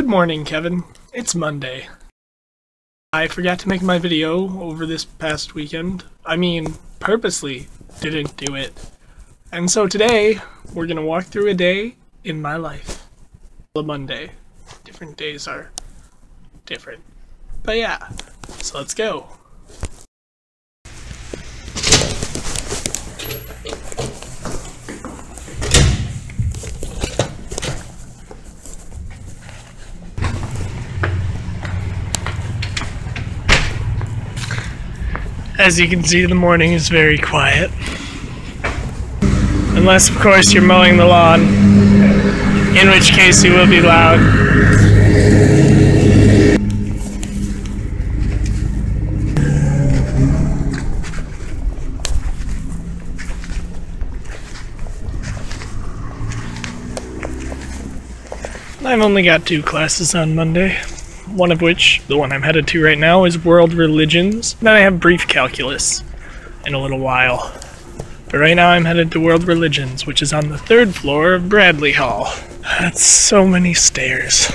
Good morning, Kevin. It's Monday. I forgot to make my video over this past weekend. I mean, purposely didn't do it. And so today, we're gonna walk through a day in my life. A Monday. Different days are different. But yeah, so let's go. As you can see, the morning is very quiet. Unless, of course, you're mowing the lawn, in which case you will be loud. I've only got two classes on Monday one of which, the one I'm headed to right now, is World Religions. Then I have Brief Calculus in a little while. But right now I'm headed to World Religions, which is on the third floor of Bradley Hall. That's so many stairs.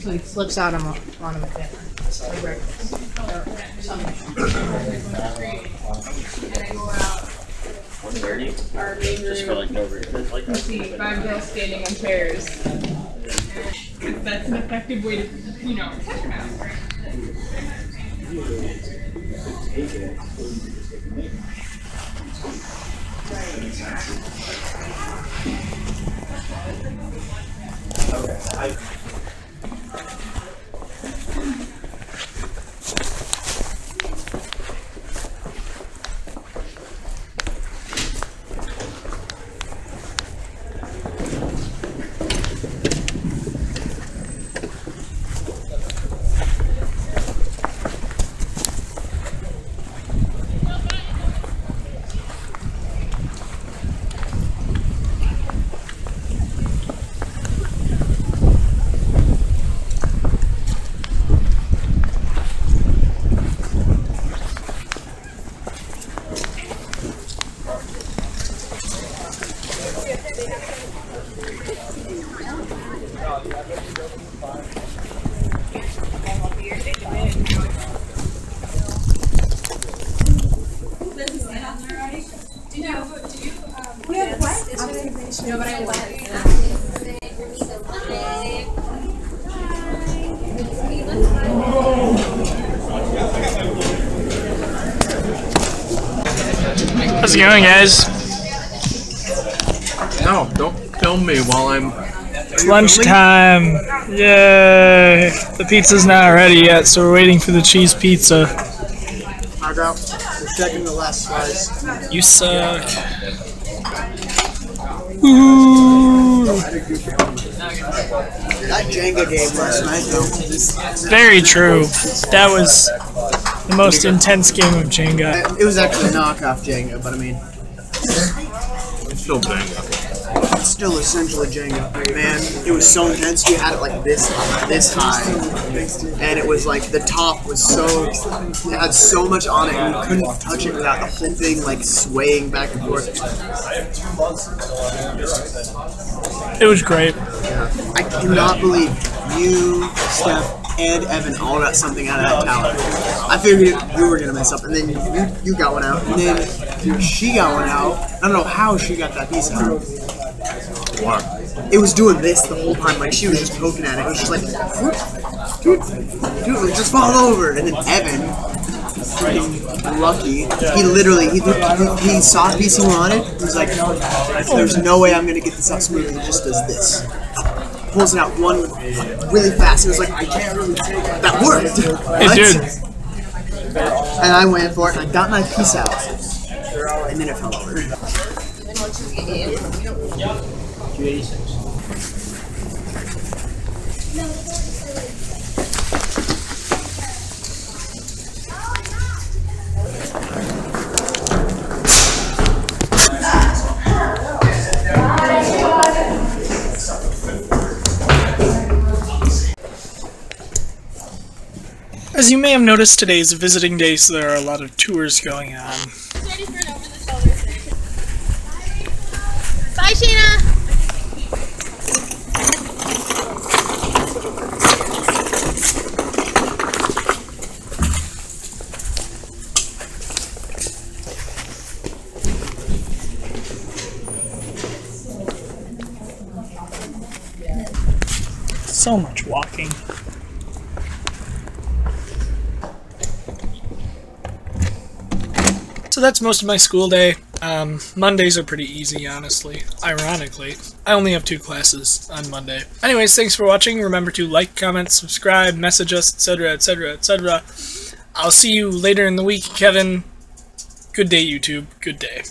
So he flips out on him on him again. For breakfast. Just for like no reason. Like see five girls standing on chairs. That's an effective way to, you know, check them out. How's it going, guys? No, don't film me while I'm. It's lunchtime. Yay! The pizza's not ready yet, so we're waiting for the cheese pizza. I got the second to last slice. You suck. Ooh. That Jenga game last night, though. Very true. That was the most intense game of Jenga. It was actually a knockoff Jenga, but I mean, It's still Jenga. It's still essentially Jenga. Man, it was so intense. You had it like this, this high, and it was like the top was so, it had so much on it, and you couldn't touch it without the whole thing like swaying back and forth. It was great. I cannot believe you, Steph, and Evan all got something out of that tower. I figured you were gonna mess up, and then you, you got one out, and then she got one out. I don't know how she got that piece out. What? It was doing this the whole time, like she was just poking at it. It was just like, dude, dude, it just fall over. And then Evan, freaking lucky, he literally he, he, he saw the piece he wanted. He was like, there's no way I'm gonna get this out smoothly. And he just does this. Pulls it out one really fast. It was like, I can't really take it. That worked. It did. And I went for it, and I got my piece out. and then it fell over. As you may have noticed, today is a visiting day, so there are a lot of tours going on. Bye, Sheena. So much walking. So that's most of my school day. Um, Mondays are pretty easy, honestly. Ironically, I only have two classes on Monday. Anyways, thanks for watching. Remember to like, comment, subscribe, message us, etc., etc., etc. I'll see you later in the week, Kevin. Good day, YouTube. Good day.